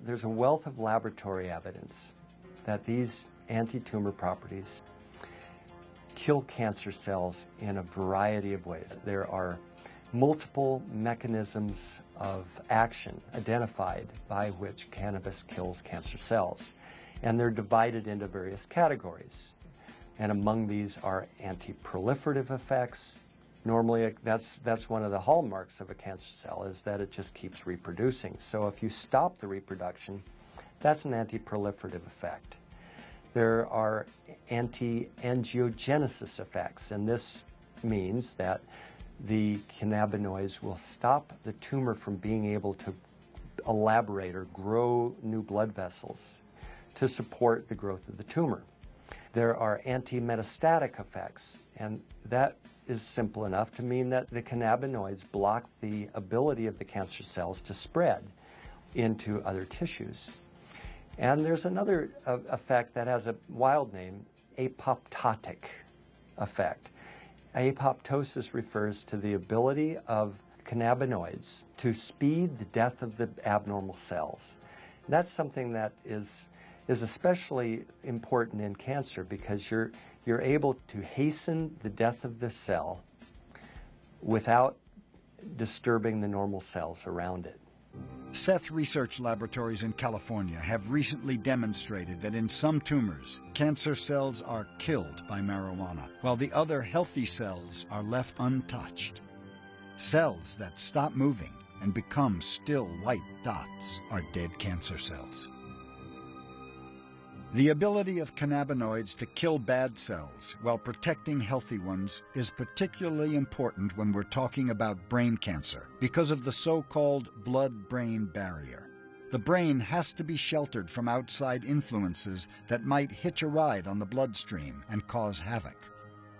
there's a wealth of laboratory evidence that these anti-tumor properties kill cancer cells in a variety of ways. There are multiple mechanisms of action identified by which cannabis kills cancer cells. And they're divided into various categories. And among these are anti-proliferative effects. Normally, that's, that's one of the hallmarks of a cancer cell is that it just keeps reproducing. So if you stop the reproduction, that's an anti-proliferative effect. There are anti-angiogenesis effects, and this means that the cannabinoids will stop the tumor from being able to elaborate or grow new blood vessels to support the growth of the tumor. There are anti-metastatic effects, and that is simple enough to mean that the cannabinoids block the ability of the cancer cells to spread into other tissues. And there's another uh, effect that has a wild name, apoptotic effect. Apoptosis refers to the ability of cannabinoids to speed the death of the abnormal cells. And that's something that is, is especially important in cancer because you're, you're able to hasten the death of the cell without disturbing the normal cells around it. Seth Research Laboratories in California have recently demonstrated that in some tumors, cancer cells are killed by marijuana, while the other healthy cells are left untouched. Cells that stop moving and become still white dots are dead cancer cells. The ability of cannabinoids to kill bad cells while protecting healthy ones is particularly important when we're talking about brain cancer because of the so-called blood-brain barrier. The brain has to be sheltered from outside influences that might hitch a ride on the bloodstream and cause havoc.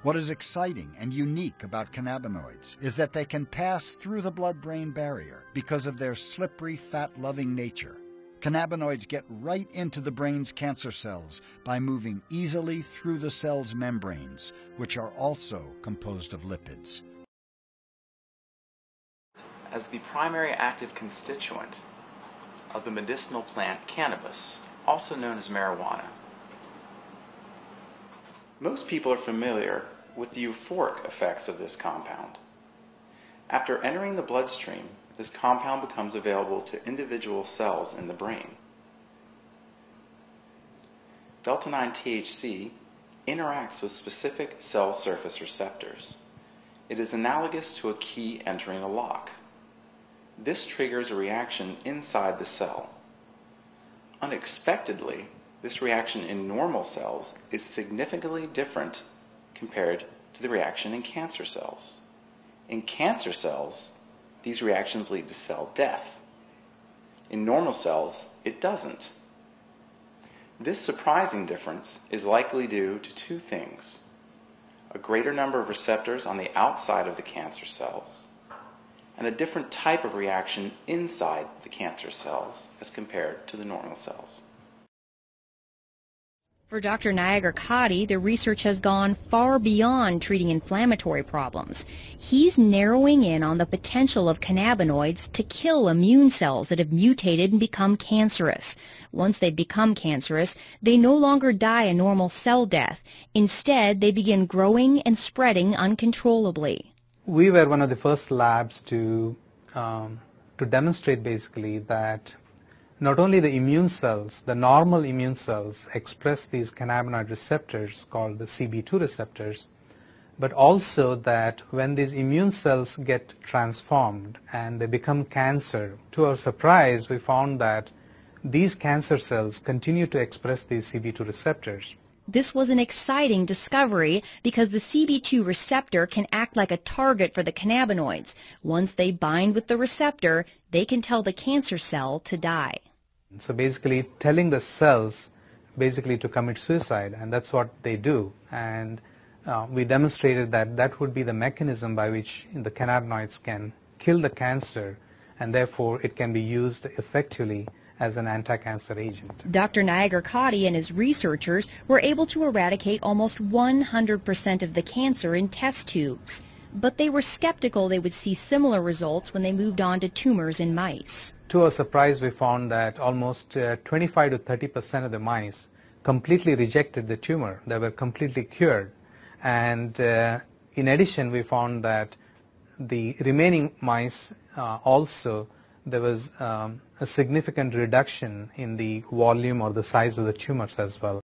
What is exciting and unique about cannabinoids is that they can pass through the blood-brain barrier because of their slippery, fat-loving nature Cannabinoids get right into the brain's cancer cells by moving easily through the cell's membranes, which are also composed of lipids. As the primary active constituent of the medicinal plant cannabis, also known as marijuana, most people are familiar with the euphoric effects of this compound. After entering the bloodstream, this compound becomes available to individual cells in the brain. Delta 9 THC interacts with specific cell surface receptors. It is analogous to a key entering a lock. This triggers a reaction inside the cell. Unexpectedly, this reaction in normal cells is significantly different compared to the reaction in cancer cells. In cancer cells, these reactions lead to cell death. In normal cells, it doesn't. This surprising difference is likely due to two things a greater number of receptors on the outside of the cancer cells, and a different type of reaction inside the cancer cells as compared to the normal cells. For Dr. Nagarkatti, the research has gone far beyond treating inflammatory problems. He's narrowing in on the potential of cannabinoids to kill immune cells that have mutated and become cancerous. Once they become cancerous, they no longer die a normal cell death. Instead, they begin growing and spreading uncontrollably. We were one of the first labs to um, to demonstrate basically that not only the immune cells, the normal immune cells express these cannabinoid receptors called the CB2 receptors, but also that when these immune cells get transformed and they become cancer, to our surprise, we found that these cancer cells continue to express these CB2 receptors. This was an exciting discovery because the CB2 receptor can act like a target for the cannabinoids. Once they bind with the receptor, they can tell the cancer cell to die. So basically telling the cells basically to commit suicide and that's what they do and uh, we demonstrated that that would be the mechanism by which the cannabinoids can kill the cancer and therefore it can be used effectively as an anti-cancer agent. Dr. Nagarkatti and his researchers were able to eradicate almost 100% of the cancer in test tubes. But they were skeptical they would see similar results when they moved on to tumors in mice. To our surprise, we found that almost uh, 25 to 30 percent of the mice completely rejected the tumor. They were completely cured. And uh, in addition, we found that the remaining mice uh, also there was um, a significant reduction in the volume or the size of the tumors as well.